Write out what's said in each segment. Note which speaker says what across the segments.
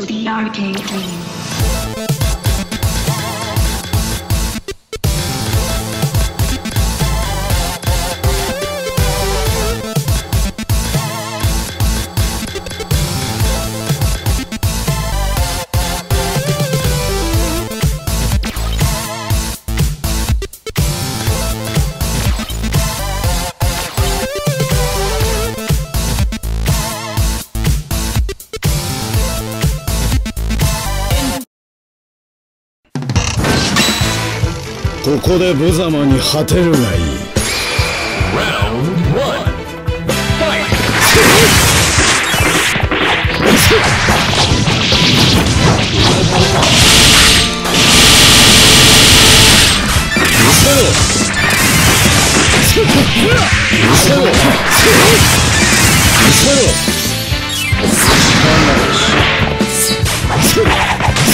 Speaker 1: to the arcade queen.
Speaker 2: ここで無様に果てるがいい。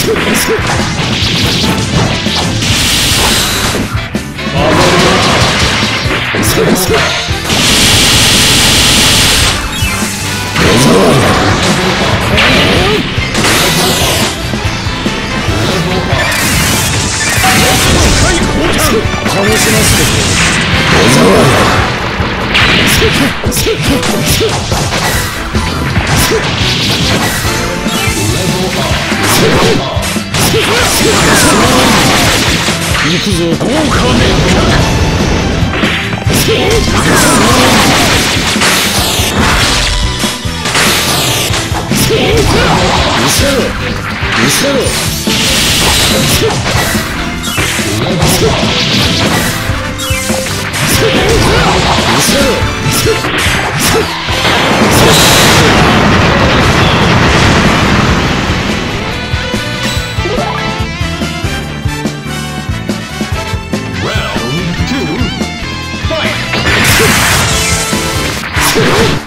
Speaker 2: Let's go. 行くぞ豪華め見せろ見せろ見せ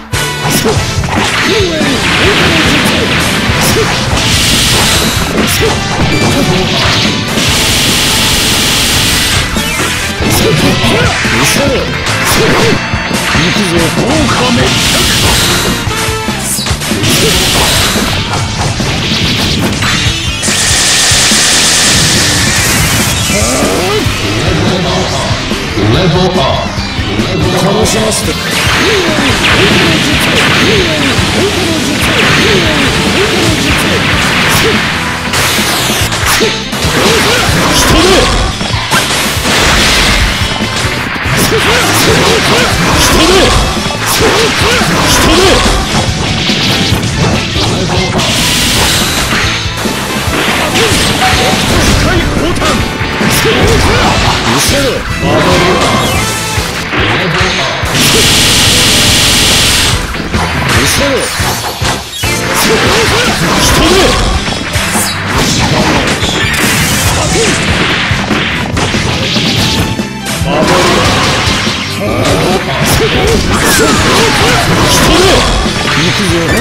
Speaker 2: ろ行くぞ豪華め楽しませて見せろ行くぞ